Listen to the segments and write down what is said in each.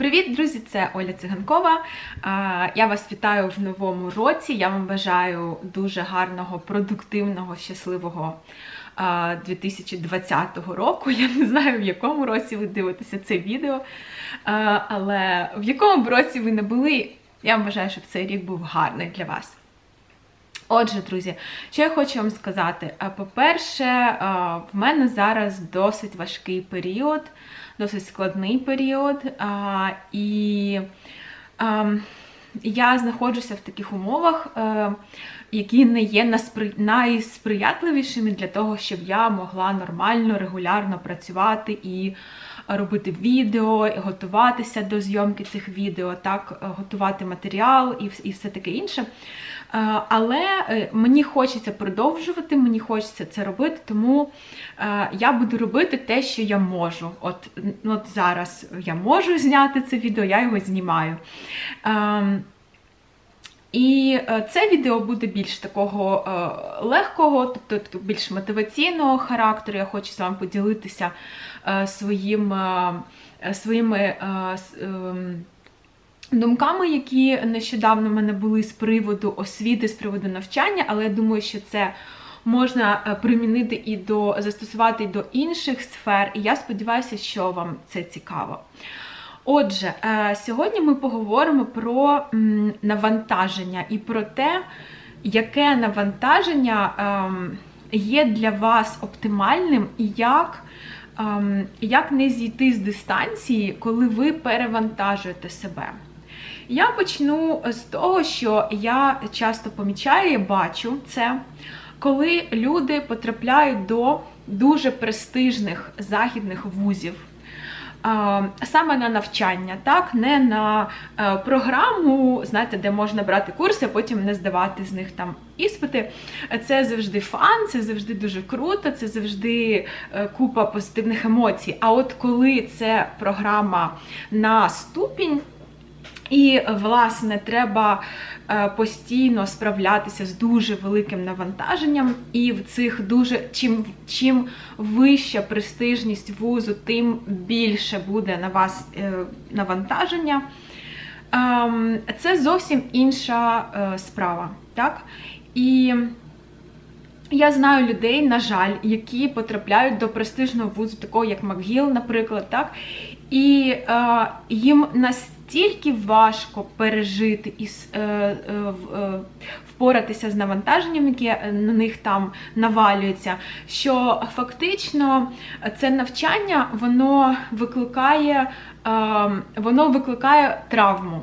Привіт, друзі! Це Оля Циганкова. Я вас вітаю в новому році. Я вам бажаю дуже гарного, продуктивного, щасливого 2020 року. Я не знаю, в якому році ви дивитеся це відео, але в якому б році ви не були, я вам бажаю, щоб цей рік був гарний для вас. Отже, друзі, що я хочу вам сказати? По-перше, в мене зараз досить важкий період, досить складний період, і я знаходжуся в таких умовах, е, які не є найсприятливішими для того, щоб я могла нормально, регулярно працювати і робити відео, готуватися до зйомки цих відео, так, готувати матеріал і все таке інше. Е, але е, мені хочеться продовжувати, мені хочеться це робити, тому е, я буду робити те, що я можу. От, от зараз я можу зняти це відео, я його знімаю. І це відео буде більш такого легкого, тобто більш мотиваційного характеру. Я хочу з вами поділитися своїм, своїми. Ем, думками, які нещодавно в мене були з приводу освіти, з приводу навчання, але я думаю, що це можна е, примінити і до застосувати і до інших сфер, і я сподіваюся, що вам це цікаво. Отже, е, сьогодні ми поговоримо про навантаження і про те, яке навантаження ем, є для вас оптимальним і як. Ем, як не зійти з дистанції, коли ви перевантажуєте себе? Я почну з того, що я часто помічаю і бачу це, коли люди потрапляють до дуже престижних західних вузів. Саме на навчання, так, не на е, програму, знаєте, де можна брати курси, а потім не здавати з них там іспити. Це завжди фан, це завжди дуже круто, це завжди е, купа позитивних емоцій. А от коли це програма на ступінь, і, власне, треба е, постійно справлятися з дуже великим навантаженням, і в цих дуже чим чим вища престижність вузу, тим більше буде на вас е, навантаження. Ем, це зовсім інша е, справа. так? І я знаю людей, на жаль, які потрапляють до престижного вузу, такого як МакГіл, наприклад, так? І їм настільки важко пережити і е, е, е, впоратися з навантаженням, яке на них там навалюється, що фактично це навчання воно викликає, е, воно викликає травму.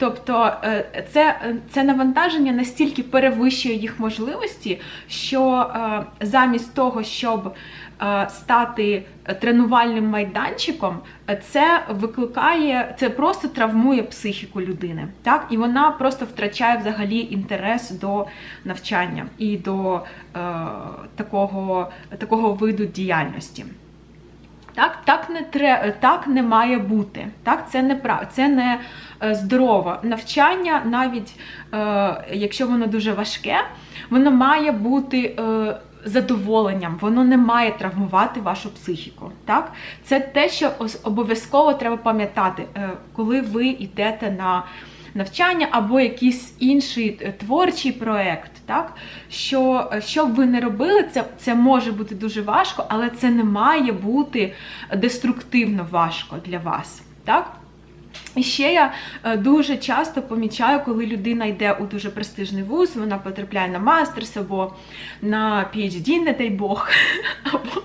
Тобто е, це це навантаження настільки перевищує їх можливості, що е, замість того, щоб е, стати тренувальним майданчиком, це викликає, це просто травмує психіку людини. Так? І вона просто втрачає взагалі інтерес до навчання і до е, такого, такого виду діяльності. Так так не тре, так не має бути. Так, Це не прав, це не е, здорово. Навчання, навіть е, якщо воно дуже важке, воно має бути е, задоволенням, воно не має травмувати вашу психіку. Так? Це те, що обов'язково треба пам'ятати, е, коли ви йдете на навчання або якийсь інший е, творчий проєкт. Так? Що е, що б ви не робили, це це може бути дуже важко, але це не має бути деструктивно важко для вас. Так? І ще я е, дуже часто помічаю, коли людина йде у дуже престижний вуз, вона потрапляє на мастерс або на PhD, не дай Бог. або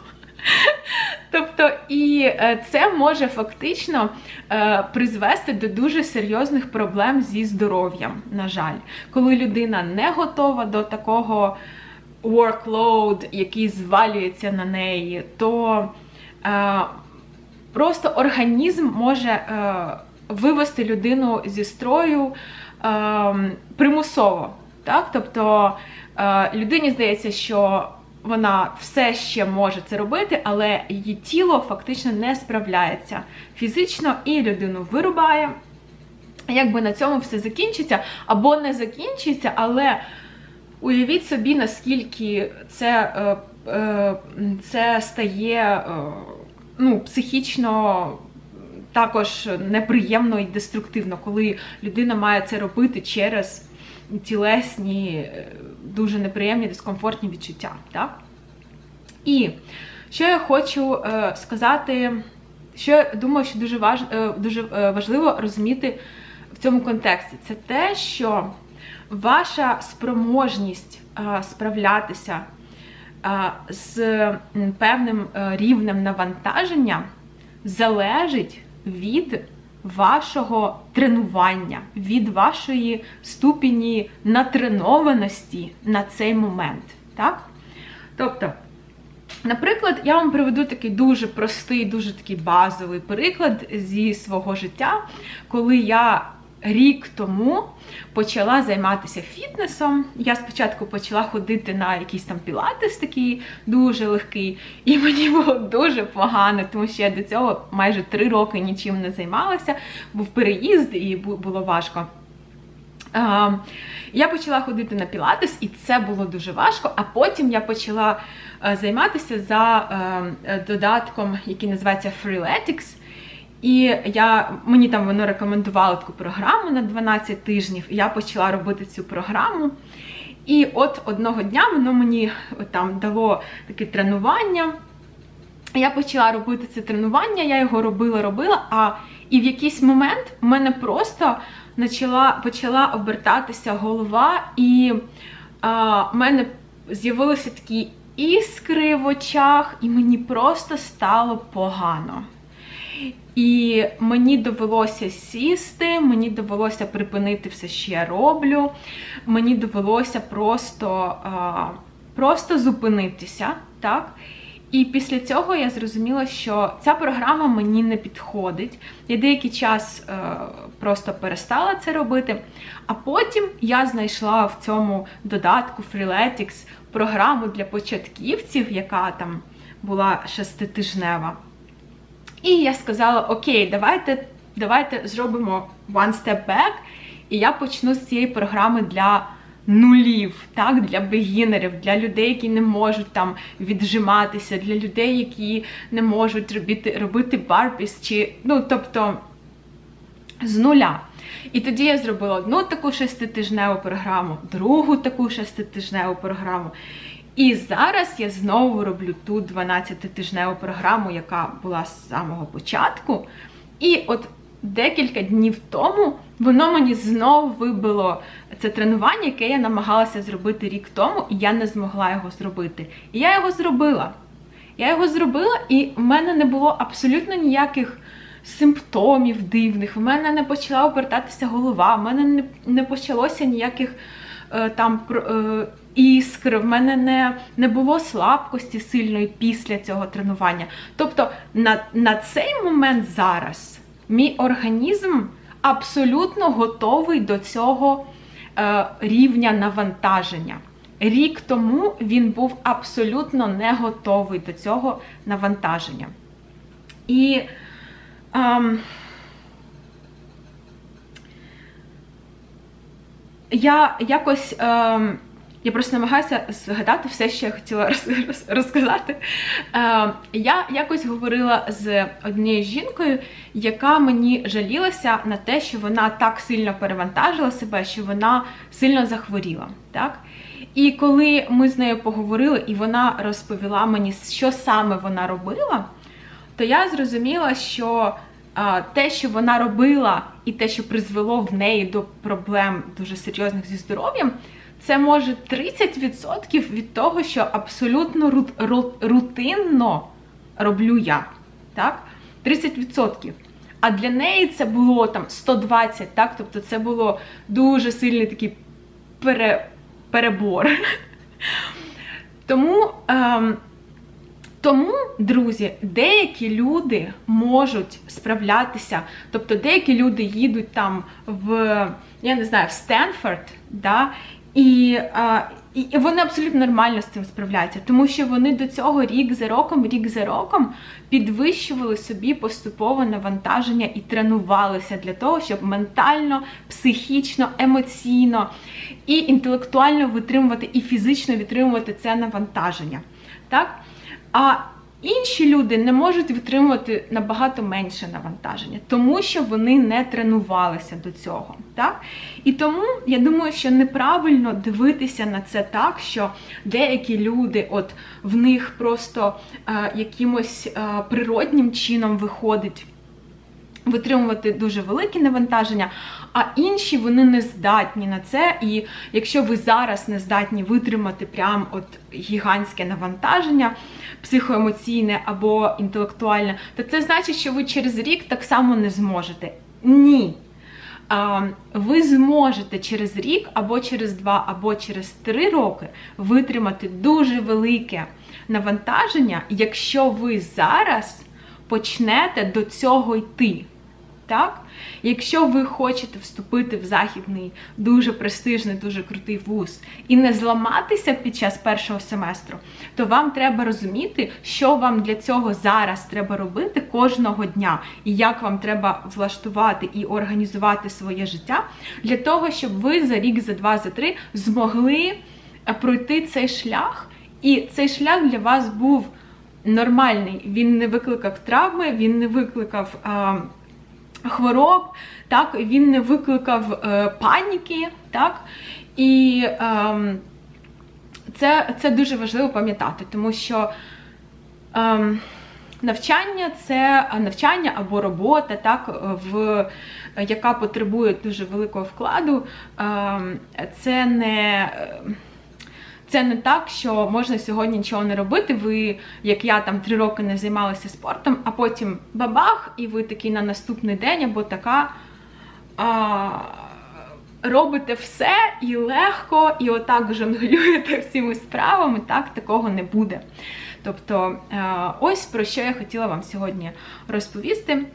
Тобто, і е, це може фактично е, призвести до дуже серйозних проблем зі здоров'ям, на жаль, коли людина не готова до такого workload, який звалюється на неї, то е, просто організм може вивести людину зі строю примусово. Так? Тобто людині здається, що вона все ще може це робити, але її тіло фактично не справляється фізично і людину вирубає. Якби на цьому все закінчиться, або не закінчиться, але уявіть собі, наскільки це е, е, це стає е, ну, психічно також неприємно і деструктивно, коли людина має це робити через тілесні, дуже неприємні, дискомфортні відчуття. Так? І що я хочу е, сказати, що я думаю, що дуже важ, е, дуже е, важливо розуміти в цьому контексті, це те, що ваша спроможність справлятися з певним рівнем навантаження залежить від вашого тренування, від вашої ступені натренованості на цей момент. Так? Тобто, наприклад, я вам приведу такий дуже простий, дуже такий базовий приклад зі свого життя, коли я рік тому почала займатися фітнесом. Я спочатку почала ходити на якийсь там пілатес такий дуже легкий, і мені було дуже погано, тому що я до цього майже три роки нічим не займалася, був переїзд і було важко. Я почала ходити на пілатес, і це було дуже важко. А потім я почала е, займатися за е, додатком, який називається Freeletics. І я, мені там воно рекомендувало таку програму на 12 тижнів, і я почала робити цю програму. І от одного дня воно мені там дало таке тренування. Я почала робити це тренування, я його робила, робила, а і в якийсь момент в мене просто почала почала обертатися голова, і а, в мене з'явилися такі іскри в очах, і мені просто стало погано. І мені довелося сісти, мені довелося припинити все, що я роблю. Мені довелося просто просто зупинитися. так? І після цього я зрозуміла, що ця програма мені не підходить. Я деякий час е, просто перестала це робити. А потім я знайшла в цьому додатку Freeletics програму для початківців, яка там була шеститижнева. І я сказала: Окей, давайте давайте зробимо one step back, і я почну з цієї програми для нулів, так, для бегінерів, для людей, які не можуть там віджиматися, для людей, які не можуть робити робити барпіс, чи, ну, тобто з нуля. І тоді я зробила одну таку шеститижневу програму, другу таку шеститижневу програму. І зараз я знову роблю ту 12-тижневу програму, яка була з самого початку. І от декілька днів тому воно мені знову вибило це тренування, яке я намагалася зробити рік тому, і я не змогла його зробити. І я його зробила. Я його зробила, і в мене не було абсолютно ніяких симптомів дивних. В мене не почала обертатися голова, в мене не, почалося ніяких е, там. Е, іскр, в мене не не було слабкості сильної після цього тренування. Тобто на, на цей момент зараз мій організм абсолютно готовий до цього е, рівня навантаження. Рік тому він був абсолютно не готовий до цього навантаження. І ем, я якось ем, я просто намагаюся згадати все, що я хотіла розказати. Е, я якось говорила з однією жінкою, яка мені жалілася на те, що вона так сильно перевантажила себе, що вона сильно захворіла. Так? І коли ми з нею поговорили, і вона розповіла мені, що саме вона робила, то я зрозуміла, що а, те, що вона робила, і те, що призвело в неї до проблем дуже серйозних зі здоров'ям це може 30% від того, що абсолютно рут, рут, рутинно роблю я. Так? 30%. А для неї це було там 120, так? Тобто це було дуже сильний такий пере, перебор. Тому, ем, тому, друзі, деякі люди можуть справлятися, тобто деякі люди їдуть там в, я не знаю, в Стенфорд, да, і і вони абсолютно нормально з цим справляються, тому що вони до цього рік за роком, рік за роком підвищували собі поступово навантаження і тренувалися для того, щоб ментально, психічно, емоційно і інтелектуально витримувати, і фізично витримувати це навантаження. Так? А інші люди не можуть витримувати набагато менше навантаження, тому що вони не тренувалися до цього. Так? І тому я думаю, що неправильно дивитися на це так, що деякі люди, от в них просто е, якимось е, природнім чином виходить витримувати дуже великі навантаження, а інші вони не здатні на це. І якщо ви зараз не здатні витримати прям от гігантське навантаження психоемоційне або інтелектуальне, то це значить, що ви через рік так само не зможете. Ні. Ви зможете через рік, або через два, або через три роки витримати дуже велике навантаження, якщо ви зараз почнете до цього йти. Так? Якщо ви хочете вступити в західний, дуже престижний, дуже крутий вуз і не зламатися під час першого семестру, то вам треба розуміти, що вам для цього зараз треба робити кожного дня, і як вам треба влаштувати і організувати своє життя для того, щоб ви за рік, за два, за три змогли е, пройти цей шлях, і цей шлях для вас був нормальний. Він не викликав травми, він не викликав. А, хвороб, так, він не викликав е, паніки, так, і е, це це дуже важливо пам'ятати, тому що е, навчання це навчання або робота, так, в, яка потребує дуже великого вкладу, е, це не. Це не так, що можна сьогодні нічого не робити. Ви, як я там три роки не займалася спортом, а потім бабах, і ви такий на наступний день або така а, робите все і легко, і отак жонглюєте всіми справами. Так, такого не буде. Тобто, а, ось про що я хотіла вам сьогодні розповісти.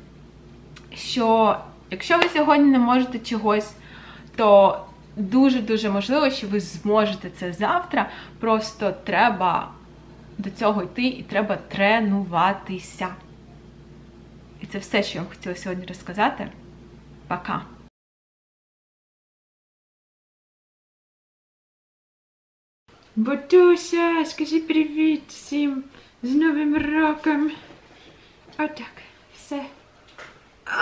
Що якщо ви сьогодні не можете чогось, то дуже-дуже можливо, що ви зможете це завтра. Просто треба до цього йти і треба тренуватися. І це все, що я вам хотіла сьогодні розказати. Пока! Ботуся, скажи привіт всім з Новим роком. Отак, все. А!